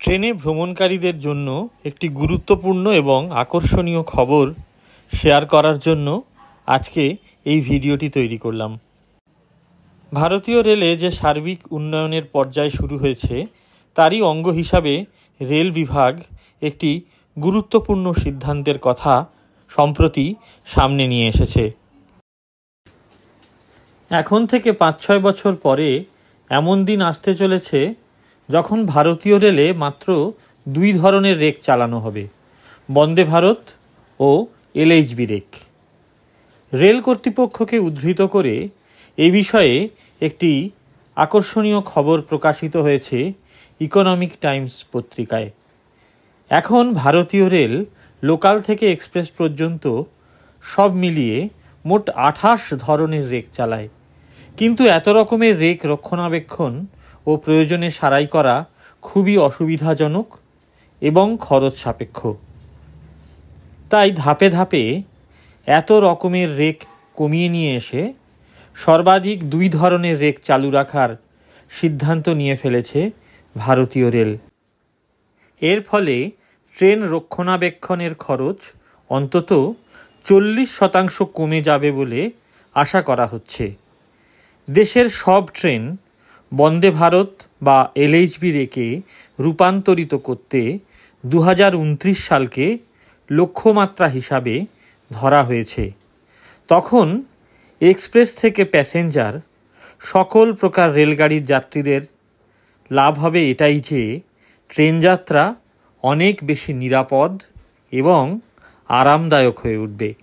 ট্রেনে ভ্রমণকারীদের জন্য একটি গুরুত্বপূর্ণ এবং আকর্ষণীয় খবর শেয়ার করার জন্য আজকে এই ভিডিওটি তৈরি করলাম। ভারতীয় রেলে যে সার্বিক উন্নয়নের পর্যায় শুরু হয়েছে, তারই অঙ্গ হিসাবে রেল বিভাগ একটি গুরুত্বপূর্ণ সিদ্ধান্তের কথা সম্প্রতি সামনে নিয়ে এসেছে। এখন থেকে পাঁচ ছয় বছর পরে এমন দিন আসতে চলেছে যখন ভারতীয় রেলে মাত্র দুই ধরনের রেক চালানো হবে, বন্দে ভারত ও এলএইচবি রেক। রেল কর্তৃপক্ষকে উদ্ধৃত করে এ বিষয়ে একটি আকর্ষণীয় খবর প্রকাশিত হয়েছে ইকোনমিক টাইমস পত্রিকায়। এখন ভারতীয় রেল লোকাল থেকে এক্সপ্রেস পর্যন্ত সব মিলিয়ে মোট আঠাশ ধরনের রেক চালায়। কিন্তু এত রকমের রেক রক্ষণাবেক্ষণ ও প্রয়োজনে সারাই করা খুবই অসুবিধাজনক এবং খরচ সাপেক্ষ। তাই ধাপে ধাপে এত রকমের রেক কমিয়ে নিয়ে এসে সর্বাধিক দুই ধরনের রেক চালু রাখার সিদ্ধান্ত নিয়ে ফেলেছে ভারতীয় রেল। এর ফলে ট্রেন রক্ষণাবেক্ষণের খরচ অন্তত চল্লিশ শতাংশ কমে যাবে বলে আশা করা হচ্ছে। দেশের সব ট্রেন বন্দে ভারত বা এলএইচবি রেকে রূপান্তরিত করতে দু হাজার উনত্রিশ সালকে লক্ষ্যমাত্রা হিসাবে ধরা হয়েছে। তখন এক্সপ্রেস থেকে প্যাসেঞ্জার সকল প্রকার রেলগাড়ির যাত্রীদের লাভ হবে এটাই যে ট্রেন যাত্রা অনেক বেশি নিরাপদ এবং আরামদায়ক হয়ে উঠবে।